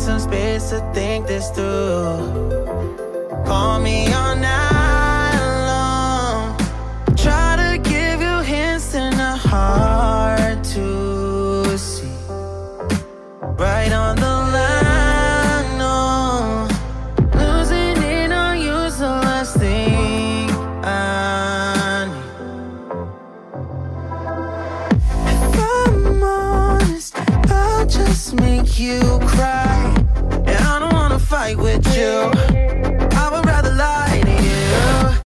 some space to think this through. Call me all night long. Try to give you hints and a hard to see. Right on the line. Losing it on you's the last thing I need. If I'm honest, I'll just make you cry. With you.